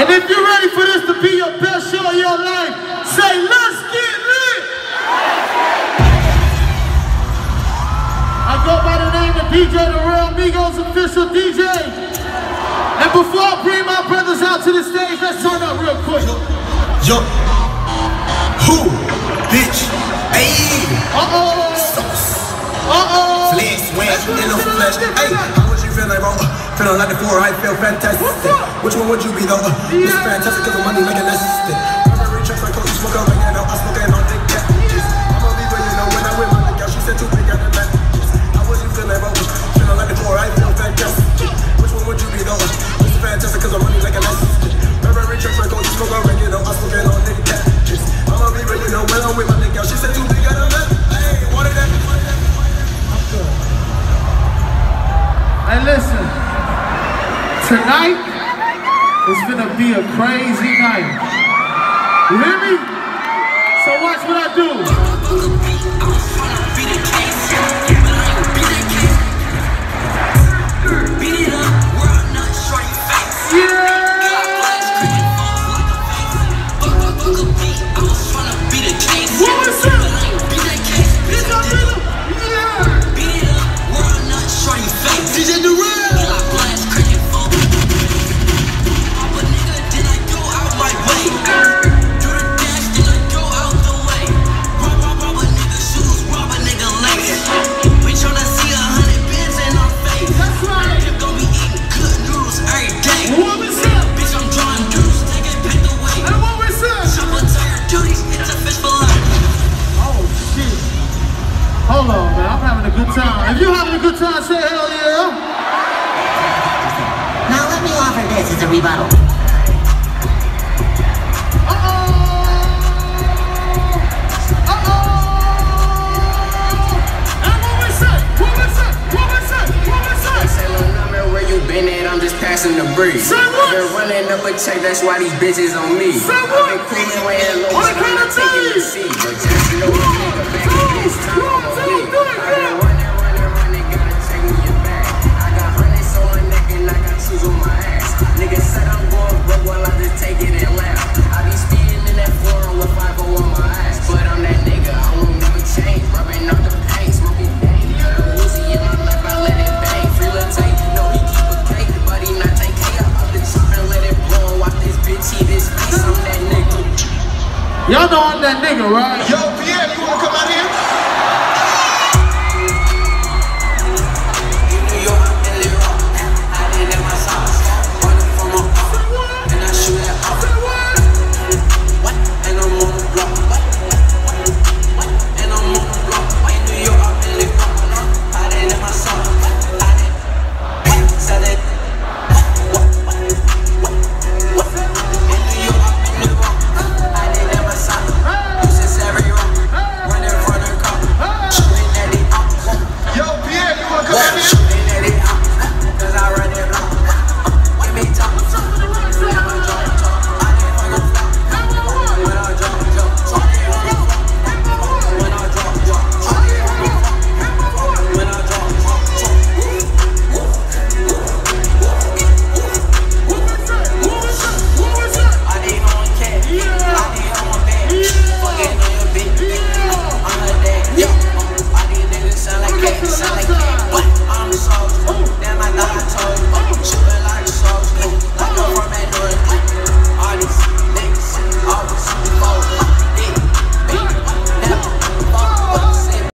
And if you're ready for this to be your best show of your life, say, let's get lit! I go by the name of DJ Durel Migos official DJ. And before I bring my brothers out to the stage, let's turn up real quick. Yo, who, bitch, ayy, Uh-oh! Uh-oh! flesh, wet in the flesh. Ayy, how was you feeling, bro? Feeling like the four, I feel fantastic. Which one would you be though? It's fantastic cause the money making elastic. Memory tracks like Coach Smoke, like that, I smoke and on dick catches. I'ma be where you know when I with my nigga, she said too big at the matches. How was you feeling, bro? Feeling like the four, I feel fantastic. Which one would you be though? It's fantastic cause the money making elastic. Memory tracks like Coach Smoke, like that, I smoke and on dick catches. I'ma be where you know when I'm with my nigga, she said too big at the matches. Ayy, what is that? Hey, listen. Tonight is gonna be a crazy night. You hear me? So watch what I do. Having a good time, say hell yeah. Now let me offer this as a rebuttal. Uh-oh. Uh-oh. And what was that? What was that? What was that? What was that? Say, where you been at, I'm just passing the breeze. Say what? Been running up a check, that's why these bitches on me. Say I've what? been cooling way low, On the but I'm not of taking the seat. But just know, nigga, back this time Y'all know I'm that nigga, right? Yo, Pierre, you wanna come out here?